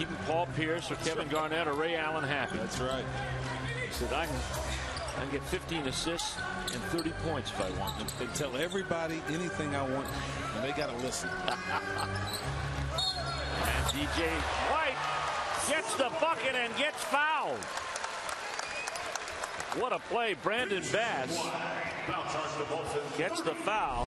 keeping Paul Pierce or Kevin Garnett or Ray Allen happy. That's right. He said, I can, I can get 15 assists and 30 points if I want. them. They tell everybody anything I want, and they got to listen. And DJ White gets the bucket and gets fouled. What a play. Brandon Bass gets the foul.